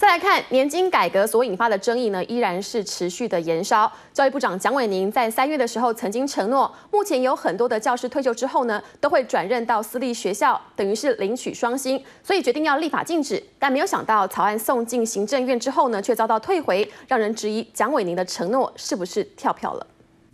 再来看年金改革所引发的争议呢，依然是持续的延烧。教育部长蒋伟宁在三月的时候曾经承诺，目前有很多的教师退休之后呢，都会转任到私立学校，等于是领取双薪，所以决定要立法禁止。但没有想到草案送进行政院之后呢，却遭到退回，让人质疑蒋伟宁的承诺是不是跳票了。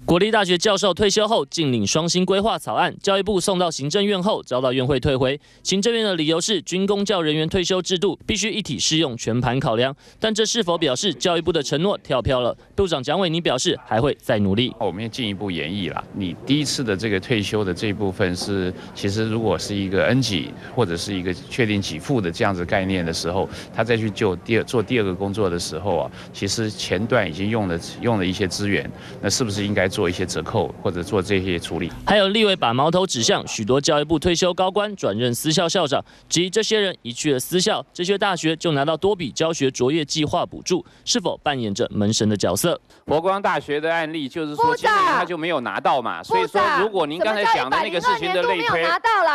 国立大学教授退休后禁领双薪规划草案，教育部送到行政院后遭到院会退回。行政院的理由是军公教人员退休制度必须一体适用，全盘考量。但这是否表示教育部的承诺跳票了？部长蒋伟宁表示还会再努力。我们要进一步演绎了。你第一次的这个退休的这一部分是，其实如果是一个 N 级或者是一个确定给付的这样子概念的时候，他再去就第二做第二个工作的时候啊，其实前段已经用了用了一些资源，那是不是应该？做一些折扣或者做这些处理，还有立委把矛头指向许多教育部退休高官转任私校校长，质疑这些人一去了私校，这些大学就拿到多笔教学卓越计划补助，是否扮演着门神的角色？佛光大学的案例就是说，今年他就没有拿到嘛，所以说如果您刚才讲的那个事情的类推，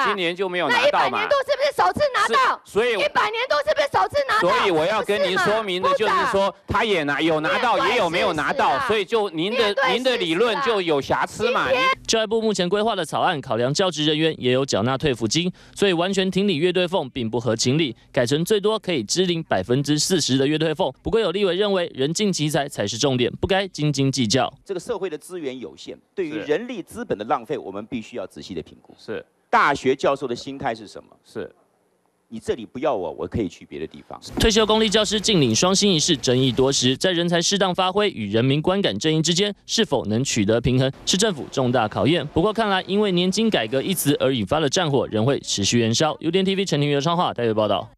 今年就没有拿到嘛？那一百年度是不是首次拿到？所以一百年度是不是首次拿到？所以我要跟您说明的就是说，他也拿有拿到，也有没有拿到，所以就您的您的理论就有瑕疵。司马教育部目前规划的草案考量教职人员也有缴纳退抚金，所以完全停礼月对俸并不合情理，改成最多可以支领百分之四十的月退俸。不过有立委认为人尽其才才是重点，不该斤斤计较。这个社会的资源有限，对于人力资本的浪费，我们必须要仔细的评估。是大学教授的心态是什么？是。你这里不要我，我可以去别的地方。退休公立教师进领双薪一事争议多时，在人才适当发挥与人民观感正义之间，是否能取得平衡，是政府重大考验。不过看来，因为年金改革一词而引发的战火，仍会持续燃烧。U D TV 陈庭元、昌化台北报道。